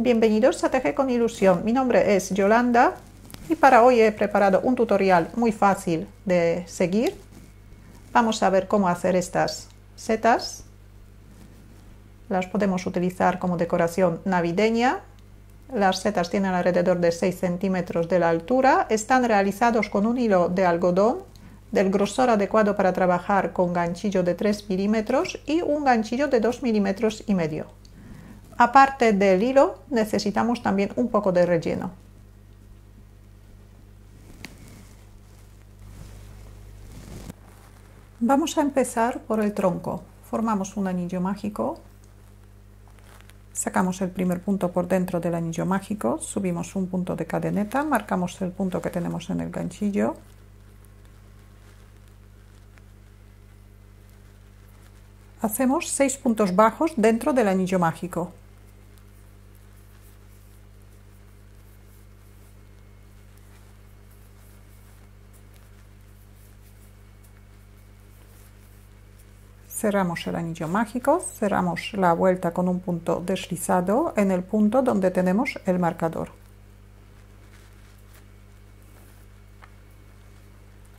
Bienvenidos a Tejer con Ilusión. Mi nombre es Yolanda y para hoy he preparado un tutorial muy fácil de seguir. Vamos a ver cómo hacer estas setas. Las podemos utilizar como decoración navideña. Las setas tienen alrededor de 6 centímetros de la altura. Están realizados con un hilo de algodón del grosor adecuado para trabajar con ganchillo de 3 milímetros y un ganchillo de 2 milímetros y medio. Aparte del hilo, necesitamos también un poco de relleno. Vamos a empezar por el tronco. Formamos un anillo mágico. Sacamos el primer punto por dentro del anillo mágico, subimos un punto de cadeneta, marcamos el punto que tenemos en el ganchillo. Hacemos seis puntos bajos dentro del anillo mágico. Cerramos el anillo mágico, cerramos la vuelta con un punto deslizado en el punto donde tenemos el marcador.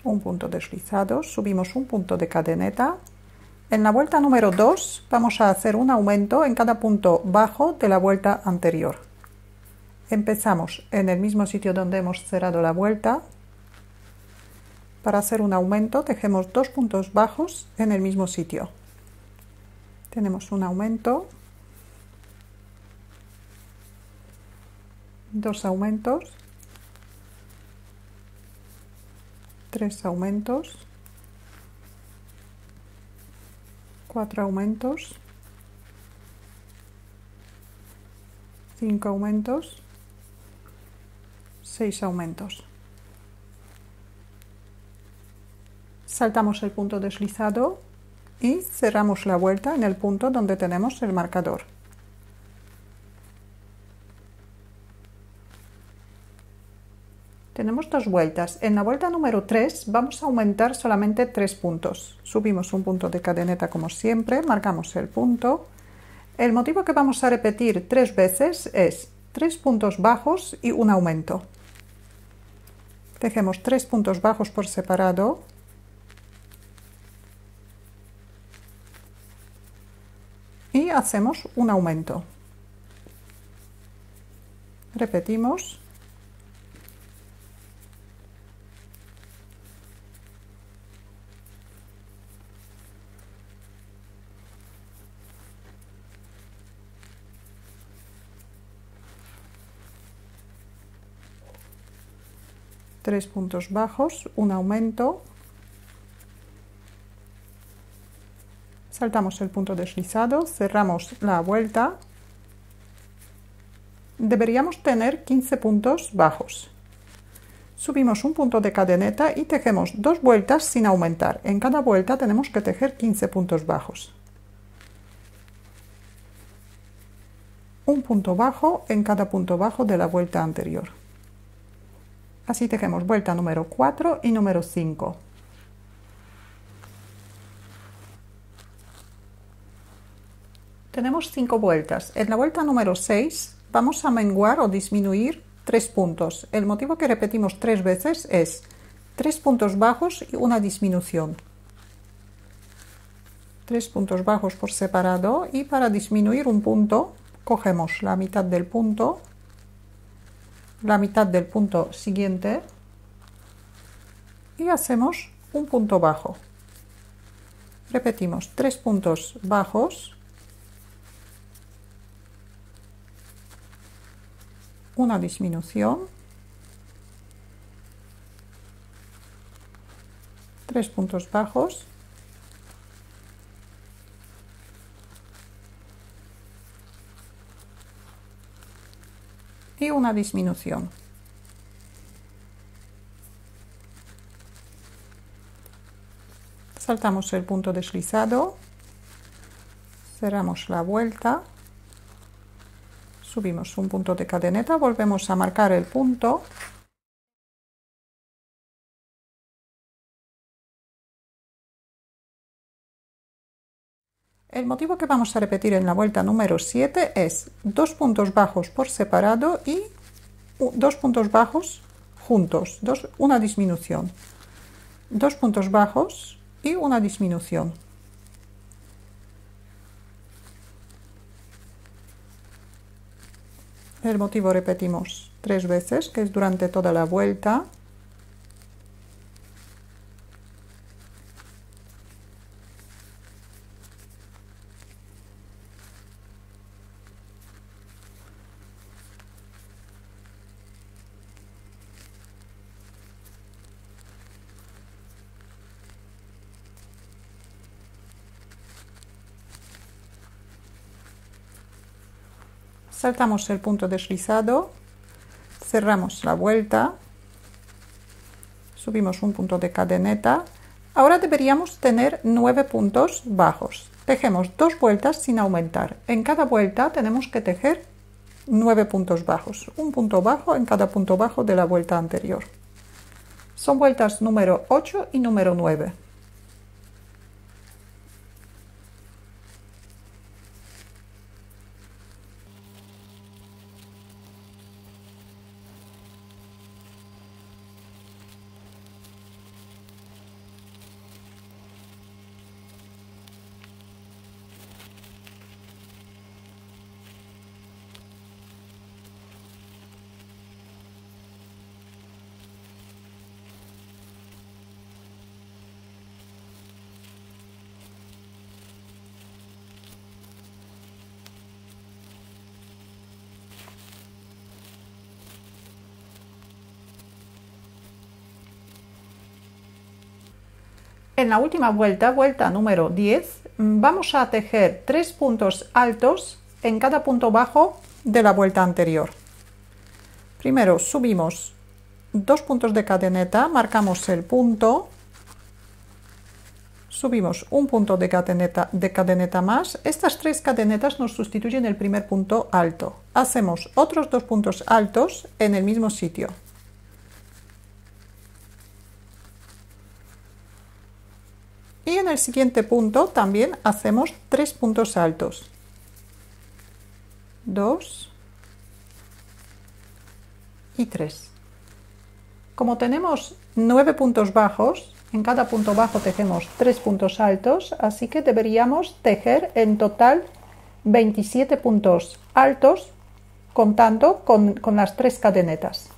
Un punto deslizado, subimos un punto de cadeneta. En la vuelta número 2 vamos a hacer un aumento en cada punto bajo de la vuelta anterior. Empezamos en el mismo sitio donde hemos cerrado la vuelta, para hacer un aumento tejemos dos puntos bajos en el mismo sitio. Tenemos un aumento, dos aumentos, tres aumentos, cuatro aumentos, cinco aumentos, seis aumentos. Saltamos el punto deslizado y cerramos la vuelta en el punto donde tenemos el marcador. Tenemos dos vueltas. En la vuelta número 3 vamos a aumentar solamente tres puntos. Subimos un punto de cadeneta como siempre, marcamos el punto. El motivo que vamos a repetir tres veces es tres puntos bajos y un aumento. Tejemos tres puntos bajos por separado hacemos un aumento. Repetimos. Tres puntos bajos, un aumento, saltamos el punto deslizado, cerramos la vuelta, deberíamos tener 15 puntos bajos. Subimos un punto de cadeneta y tejemos dos vueltas sin aumentar. En cada vuelta tenemos que tejer 15 puntos bajos. Un punto bajo en cada punto bajo de la vuelta anterior. Así tejemos vuelta número 4 y número 5. Tenemos cinco vueltas. En la vuelta número 6 vamos a menguar o disminuir tres puntos. El motivo que repetimos tres veces es tres puntos bajos y una disminución. Tres puntos bajos por separado y para disminuir un punto cogemos la mitad del punto, la mitad del punto siguiente y hacemos un punto bajo. Repetimos tres puntos bajos una disminución, tres puntos bajos, y una disminución. Saltamos el punto deslizado, cerramos la vuelta subimos un punto de cadeneta, volvemos a marcar el punto El motivo que vamos a repetir en la vuelta número 7 es dos puntos bajos por separado y dos puntos bajos juntos, una disminución. Dos puntos bajos y una disminución. El motivo repetimos tres veces, que es durante toda la vuelta. Saltamos el punto deslizado, cerramos la vuelta, subimos un punto de cadeneta, ahora deberíamos tener nueve puntos bajos. Tejemos dos vueltas sin aumentar. En cada vuelta tenemos que tejer nueve puntos bajos, un punto bajo en cada punto bajo de la vuelta anterior. Son vueltas número 8 y número 9. En la última vuelta, vuelta número 10, vamos a tejer tres puntos altos en cada punto bajo de la vuelta anterior. Primero subimos dos puntos de cadeneta, marcamos el punto, subimos un punto de cadeneta, de cadeneta más. Estas tres cadenetas nos sustituyen el primer punto alto. Hacemos otros dos puntos altos en el mismo sitio. y en el siguiente punto también hacemos tres puntos altos. 2 y 3 como tenemos nueve puntos bajos en cada punto bajo tejemos tres puntos altos así que deberíamos tejer en total 27 puntos altos contando con, con las tres cadenetas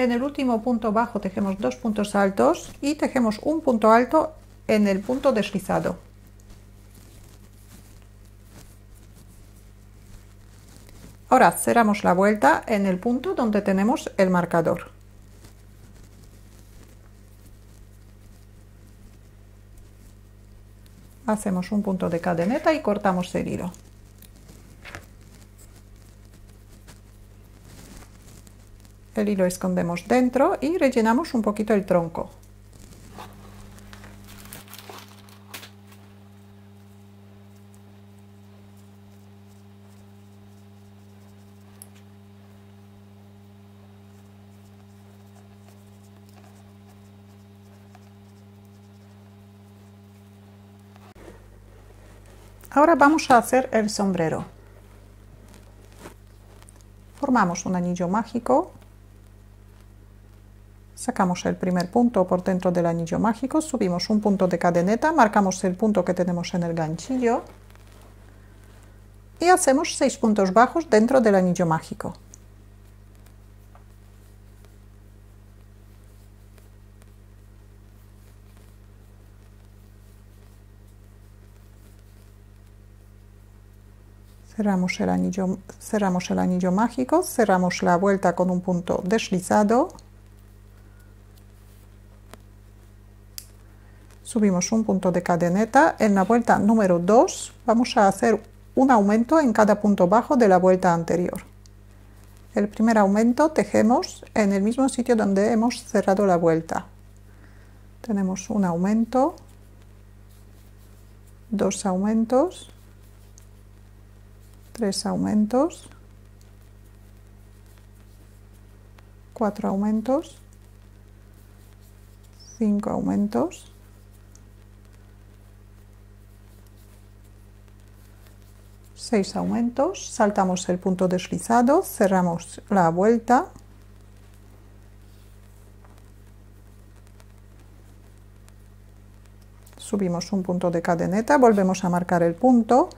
En el último punto bajo tejemos dos puntos altos y tejemos un punto alto en el punto deslizado. Ahora cerramos la vuelta en el punto donde tenemos el marcador. Hacemos un punto de cadeneta y cortamos el hilo. El hilo escondemos dentro y rellenamos un poquito el tronco. Ahora vamos a hacer el sombrero. Formamos un anillo mágico Sacamos el primer punto por dentro del anillo mágico, subimos un punto de cadeneta, marcamos el punto que tenemos en el ganchillo y hacemos 6 puntos bajos dentro del anillo mágico. Cerramos el, anillo, cerramos el anillo mágico, cerramos la vuelta con un punto deslizado subimos un punto de cadeneta, en la vuelta número 2 vamos a hacer un aumento en cada punto bajo de la vuelta anterior. El primer aumento tejemos en el mismo sitio donde hemos cerrado la vuelta. Tenemos un aumento, dos aumentos, tres aumentos, cuatro aumentos, cinco aumentos, seis aumentos, saltamos el punto deslizado, cerramos la vuelta, subimos un punto de cadeneta, volvemos a marcar el punto.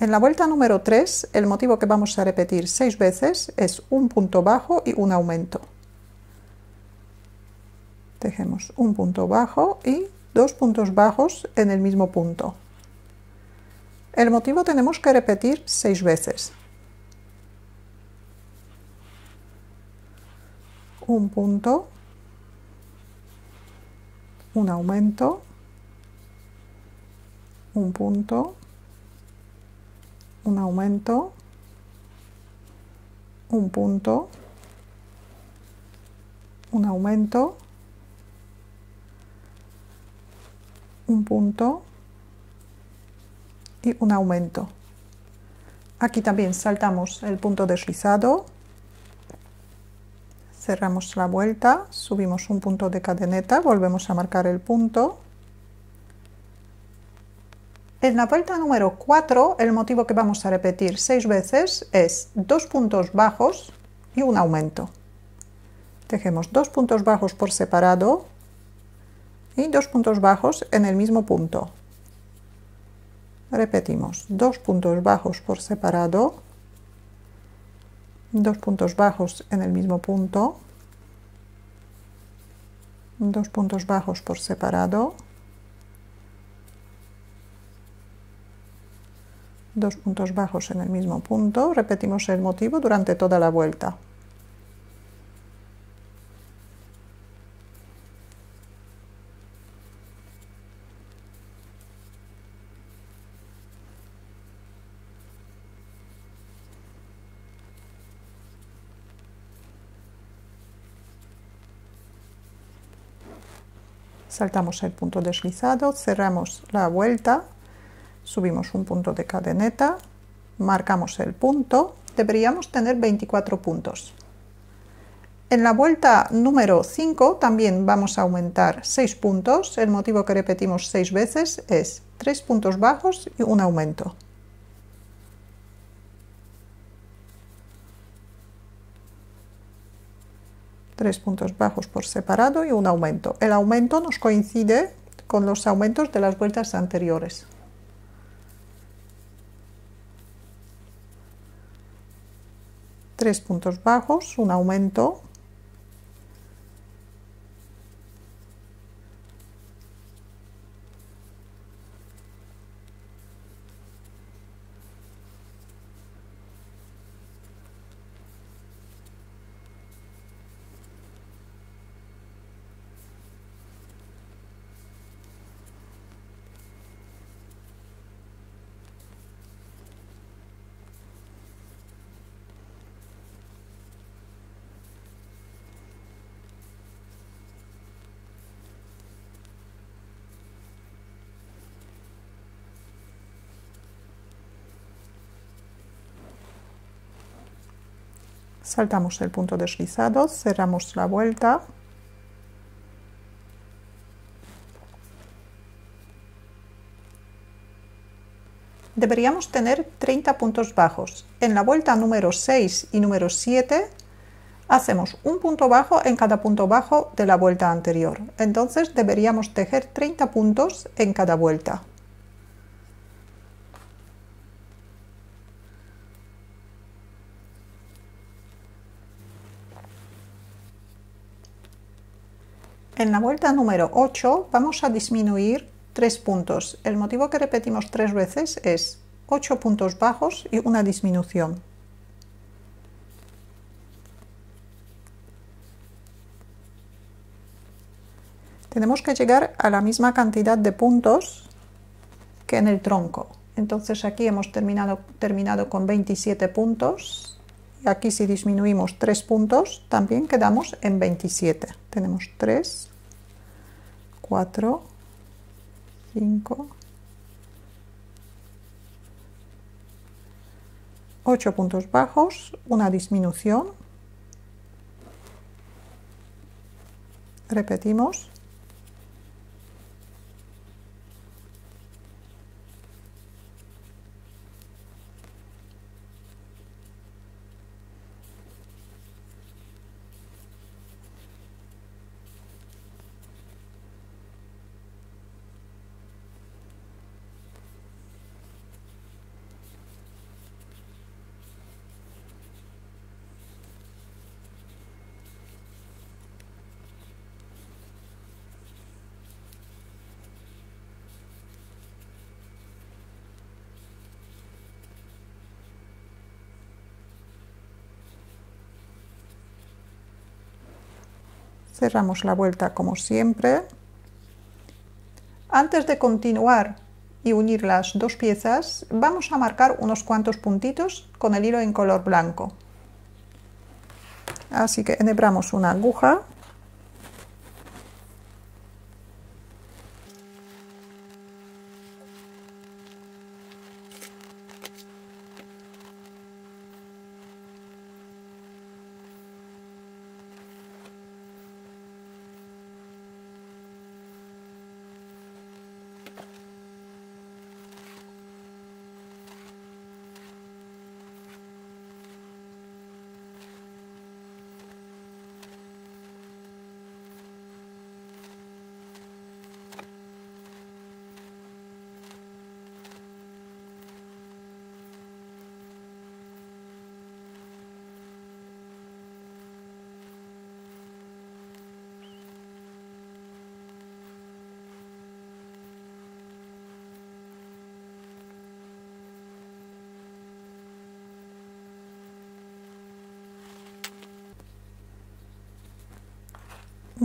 En la vuelta número 3, el motivo que vamos a repetir seis veces es un punto bajo y un aumento. Tejemos un punto bajo y dos puntos bajos en el mismo punto. El motivo tenemos que repetir seis veces. Un punto, un aumento, un punto, un aumento, un punto, un aumento, un punto y un aumento. Aquí también saltamos el punto deslizado, cerramos la vuelta, subimos un punto de cadeneta, volvemos a marcar el punto. En la vuelta número 4, el motivo que vamos a repetir seis veces es dos puntos bajos y un aumento. Tejemos dos puntos bajos por separado y dos puntos bajos en el mismo punto. Repetimos, dos puntos bajos por separado, dos puntos bajos en el mismo punto, dos puntos bajos por separado, dos puntos bajos en el mismo punto, repetimos el motivo durante toda la vuelta. Saltamos el punto deslizado, cerramos la vuelta, subimos un punto de cadeneta, marcamos el punto, deberíamos tener 24 puntos. En la vuelta número 5 también vamos a aumentar 6 puntos, el motivo que repetimos 6 veces es 3 puntos bajos y un aumento. Tres puntos bajos por separado y un aumento. El aumento nos coincide con los aumentos de las vueltas anteriores. Tres puntos bajos, un aumento, saltamos el punto deslizado, cerramos la vuelta, deberíamos tener 30 puntos bajos. En la vuelta número 6 y número 7 hacemos un punto bajo en cada punto bajo de la vuelta anterior. Entonces deberíamos tejer 30 puntos en cada vuelta. En la vuelta número 8 vamos a disminuir tres puntos. El motivo que repetimos tres veces es 8 puntos bajos y una disminución. Tenemos que llegar a la misma cantidad de puntos que en el tronco. Entonces aquí hemos terminado, terminado con 27 puntos. Y aquí si disminuimos 3 puntos, también quedamos en 27. Tenemos 3, 4, 5, 8 puntos bajos, una disminución. Repetimos. Cerramos la vuelta como siempre. Antes de continuar y unir las dos piezas, vamos a marcar unos cuantos puntitos con el hilo en color blanco. Así que enhebramos una aguja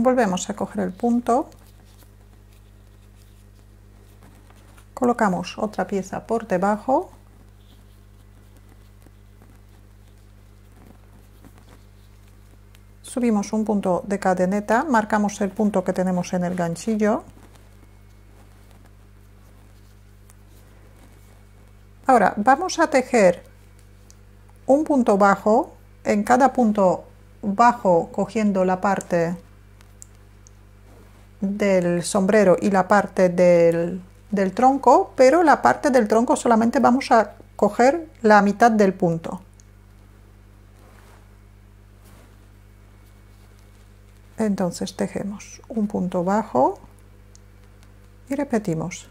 volvemos a coger el punto, colocamos otra pieza por debajo, subimos un punto de cadeneta, marcamos el punto que tenemos en el ganchillo, ahora vamos a tejer un punto bajo, en cada punto bajo cogiendo la parte del sombrero y la parte del, del tronco, pero la parte del tronco solamente vamos a coger la mitad del punto. Entonces tejemos un punto bajo y repetimos.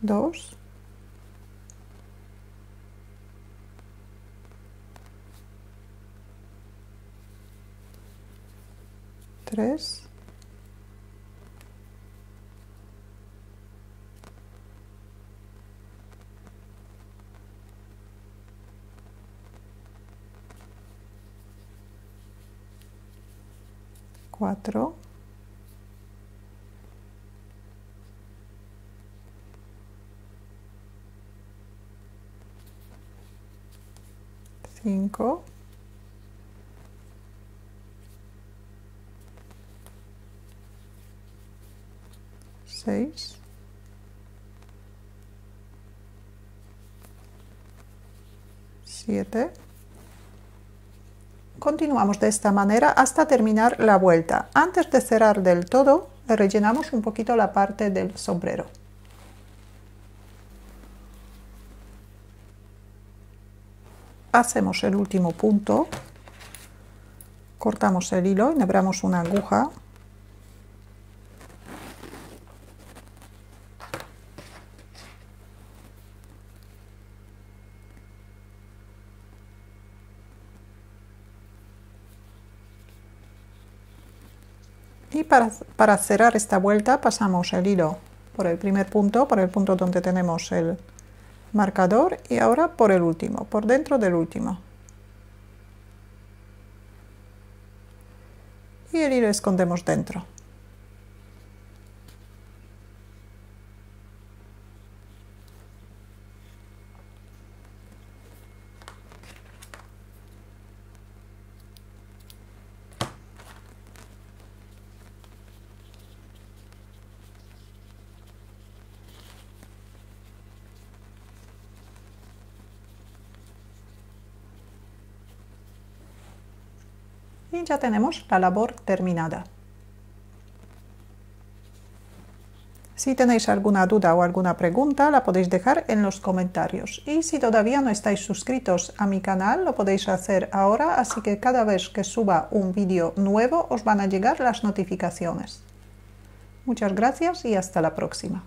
Dos. 3 4 5 6 7 Continuamos de esta manera hasta terminar la vuelta. Antes de cerrar del todo, rellenamos un poquito la parte del sombrero. Hacemos el último punto, cortamos el hilo, enhebramos una aguja para, para cerrar esta vuelta pasamos el hilo por el primer punto, por el punto donde tenemos el marcador y ahora por el último, por dentro del último. Y el hilo escondemos dentro. Ya tenemos la labor terminada. Si tenéis alguna duda o alguna pregunta, la podéis dejar en los comentarios. Y si todavía no estáis suscritos a mi canal, lo podéis hacer ahora, así que cada vez que suba un vídeo nuevo os van a llegar las notificaciones. Muchas gracias y hasta la próxima.